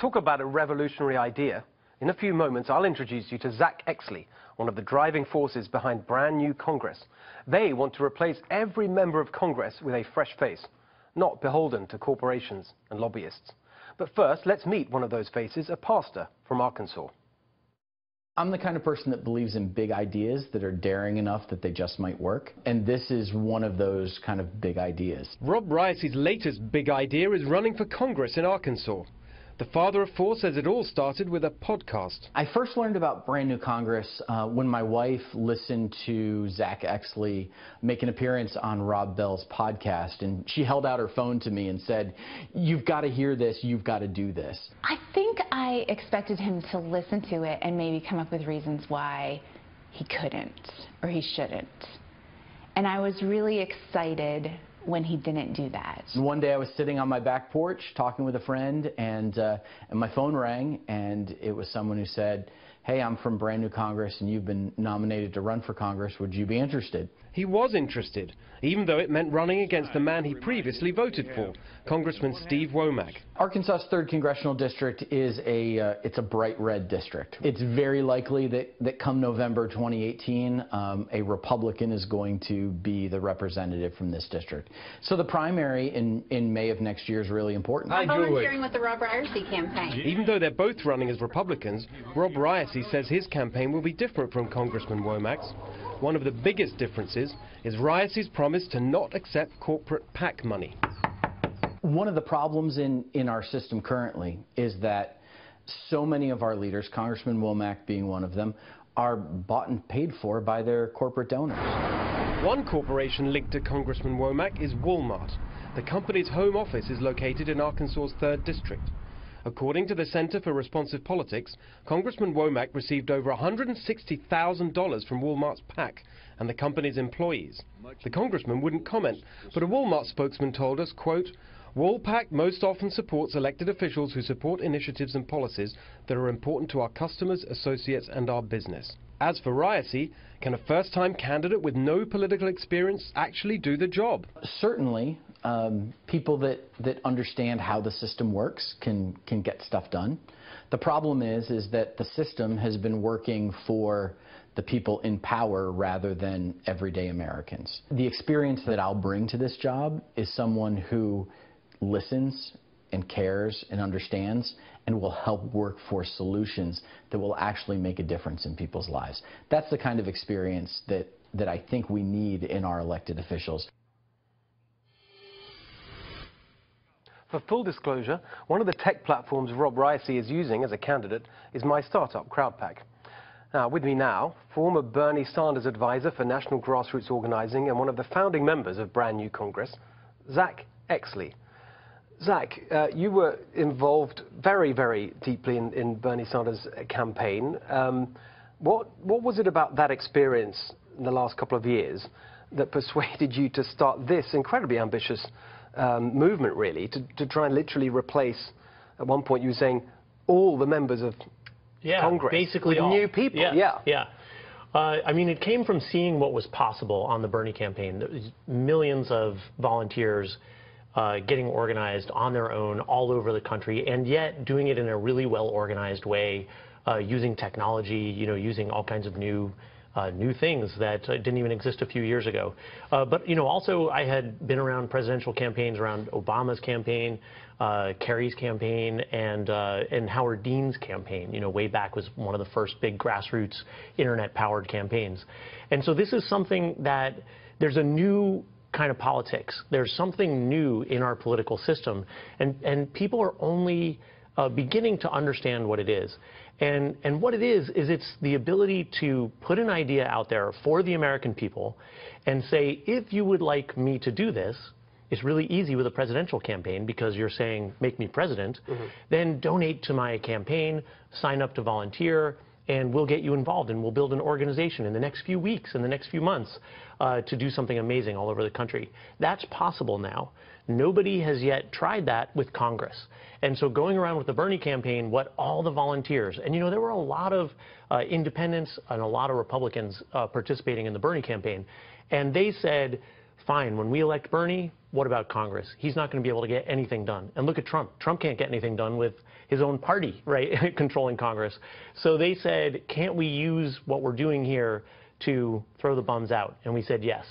Talk about a revolutionary idea. In a few moments, I'll introduce you to Zack Exley, one of the driving forces behind Brand New Congress. They want to replace every member of Congress with a fresh face, not beholden to corporations and lobbyists. But first, let's meet one of those faces, a pastor from Arkansas. I'm the kind of person that believes in big ideas that are daring enough that they just might work. And this is one of those kind of big ideas. Robb Ryerse's latest big idea is running for Congress in Arkansas. The father of four says it all started with a podcast. I first learned about Brand New Congress uh, when my wife listened to Zack Exley make an appearance on Rob Bell's podcast, and she held out her phone to me and said, "You've got to hear this. You've got to do this." I think I expected him to listen to it and maybe come up with reasons why he couldn't or he shouldn't. And I was really excited when he didn't do that. One day I was sitting on my back porch talking with a friend, and, uh, and my phone rang, and it was someone who said, hey, I'm from Brand New Congress, and you've been nominated to run for Congress. Would you be interested? He was interested, even though it meant running against the man he previously voted for, Congressman Steve Womack. Arkansas's 3rd Congressional District is a, uh, it's a bright red district. It's very likely that, that come November 2018, um, a Republican is going to be the representative from this district. So the primary in, in May of next year is really important. I'm volunteering with the Robb Ryerse campaign. Even though they're both running as Republicans, Robb Ryerse says his campaign will be different from Congressman Womack's. One of the biggest differences is Ryerse's promise to not accept corporate PAC money. One of the problems in, in our system currently is that so many of our leaders, Congressman Womack being one of them, are bought and paid for by their corporate donors. One corporation linked to Congressman Womack is Walmart. The company's home office is located in Arkansas's 3rd District. According to the Center for Responsive Politics, Congressman Womack received over $160,000 from Walmart's PAC and the company's employees. The congressman wouldn't comment, but a Walmart spokesman told us, quote, WalPAC most often supports elected officials who support initiatives and policies that are important to our customers, associates and our business. As for Ryerse, can a first-time candidate with no political experience actually do the job? Certainly, um, people that, that understand how the system works can, can get stuff done. The problem is, is that the system has been working for the people in power rather than everyday Americans. The experience that I'll bring to this job is someone who listens and cares and understands and will help work for solutions that will actually make a difference in people's lives. That's the kind of experience that, that I think we need in our elected officials. For full disclosure, one of the tech platforms Robb Ryerse is using as a candidate is my startup, Crowdpac. Now, with me now, former Bernie Sanders advisor for national grassroots organizing and one of the founding members of Brand New Congress, Zack Exley. Zack, uh, you were involved very, very deeply in, in Bernie Sanders' campaign. Um, what, what was it about that experience in the last couple of years that persuaded you to start this incredibly ambitious um, movement, really, to, to try and literally replace, at one point you were saying, all the members of yeah, Congress basically with all. new people? Yeah, yeah. yeah. Uh, I mean, it came from seeing what was possible on the Bernie campaign. Millions of volunteers uh, getting organized on their own all over the country, and yet doing it in a really well-organized way, uh, using technology, you know, using all kinds of new new things that uh, didn't even exist a few years ago. Uh, but you know, also I had been around presidential campaigns, around Obama's campaign, uh, Kerry's campaign, and uh, and Howard Dean's campaign. You know, way back was one of the first big grassroots internet-powered campaigns, and so this is something that there's a new kind of politics. There's something new in our political system, and and people are only uh, beginning to understand what it is. And, and what it is, is it's the ability to put an idea out there for the American people and say, if you would like me to do this, it's really easy with a presidential campaign because you're saying, make me president, mm -hmm. then donate to my campaign, sign up to volunteer, and we'll get you involved and we'll build an organization in the next few weeks, in the next few months, uh, to do something amazing all over the country. That's possible now. Nobody has yet tried that with Congress. And so going around with the Bernie campaign, what all the volunteers, and you know, there were a lot of uh, independents and a lot of Republicans uh, participating in the Bernie campaign, and they said, fine, when we elect Bernie, what about Congress? He's not going to be able to get anything done. And look at Trump. Trump can't get anything done with his own party, right, controlling Congress. So they said, can't we use what we're doing here to throw the bums out? And we said yes.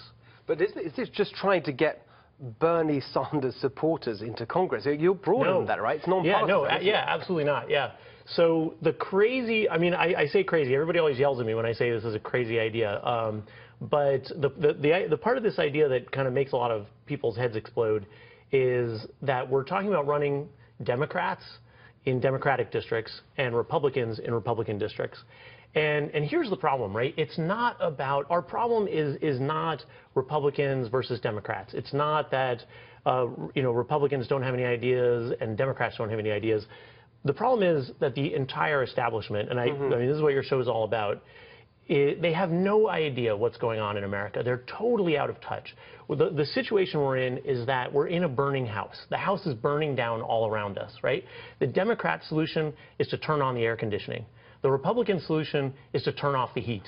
But is, is this just trying to get Bernie Sanders supporters into Congress? You're broader No. than that, right? It's Yeah, non-partisan. no, isn't a- yeah, absolutely not. Yeah. So the crazy, I mean, I, I say crazy. Everybody always yells at me when I say this is a crazy idea. Um, but the, the, the, the part of this idea that kind of makes a lot of people's heads explode is that we're talking about running Democrats in Democratic districts and Republicans in Republican districts. And, and here's the problem, right? It's not about, our problem is, is not Republicans versus Democrats. It's not that, uh, you know, Republicans don't have any ideas and Democrats don't have any ideas. The problem is that the entire establishment, and I, I mean, this is what your show is all about, i they have no idea what's going on in America. They're totally out of touch. The, the situation we're in is that we're in a burning house. The house is burning down all around us, right? The Democrat solution is to turn on the air conditioning. The Republican solution is to turn off the heat.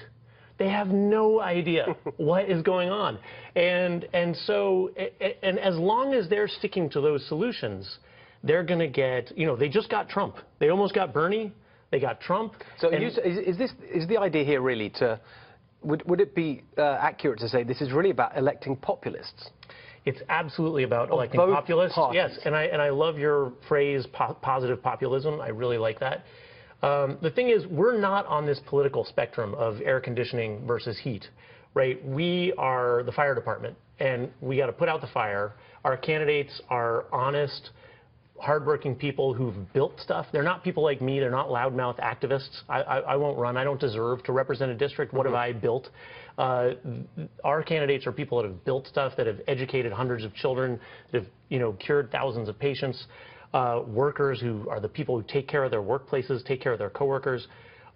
They have no idea what is going on. And, and so, and as long as they're sticking to those solutions, they're going to get, you know, they just got Trump. They almost got Bernie. They got Trump. So you, is, is this is the idea here really to? Would, would it be uh, accurate to say this is really about electing populists? It's absolutely about electing populists. parties. Yes, and I and I love your phrase po- positive populism. I really like that. Um, the thing is, we're not on this political spectrum of air conditioning versus heat, right? We are the fire department, and we got to put out the fire. Our candidates are honest, hardworking people who've built stuff. They're not people like me. They're not loudmouth activists. I, I, I won't run. I don't deserve to represent a district. What have I built? Uh, our candidates are people that have built stuff, that have educated hundreds of children, that have you know cured thousands of patients. Uh, workers who are the people who take care of their workplaces, take care of their coworkers.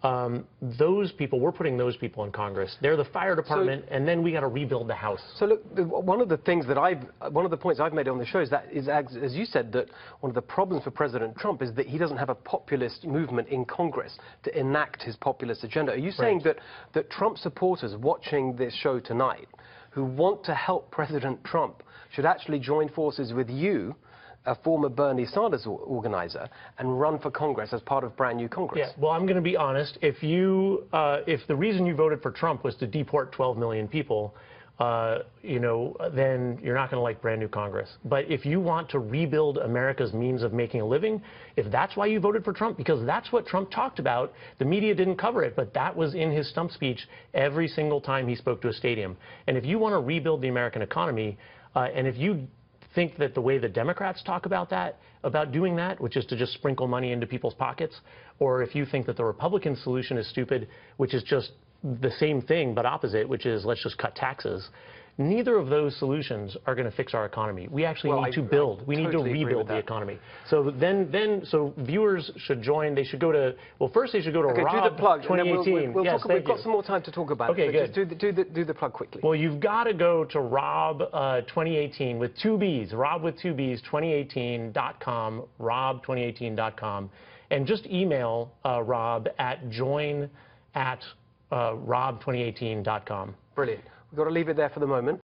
Um, those people, we're putting those people in Congress. They're the fire department, and then we got to rebuild the house. So look, one of the things that I've, one of the points I've made on the show is that, is as, as you said, that one of the problems for President Trump is that he doesn't have a populist movement in Congress to enact his populist agenda. Are you saying Right. that, that Trump supporters watching this show tonight, who want to help President Trump, should actually join forces with you? A former Bernie Sanders organizer and run for Congress as part of brand new Congress. Yeah, well, I'm going to be honest. If you, uh, if the reason you voted for Trump was to deport 12 million people, uh, you know, then you're not going to like brand new Congress. But if you want to rebuild America's means of making a living, if that's why you voted for Trump, because that's what Trump talked about, the media didn't cover it, but that was in his stump speech every single time he spoke to a stadium. And if you want to rebuild the American economy, uh, and if you think that the way the Democrats talk about that, about doing that, which is to just sprinkle money into people's pockets, or if you think that the Republican solution is stupid, which is just the same thing but opposite, which is let's just cut taxes. Neither of those solutions are going to fix our economy. We actually Well, need I- to I build. we need to rebuild the economy. So then, then, so viewers should join. They should go to. Well, first they should go to Okay, Rob do the plug. and then we'll- 2018. We'll, we'll, yes, talk, we've got some more time to talk about Okay, it. Okay, good. Just do the, do, the, do the plug quickly. Well, you've got to go to Robb uh, 2018 with two B's, Robb with two B's, 2018.com, Robb2018.com, and just email uh, Rob at join at uh, Robb2018.com. Brilliant. We've got to leave it there for the moment.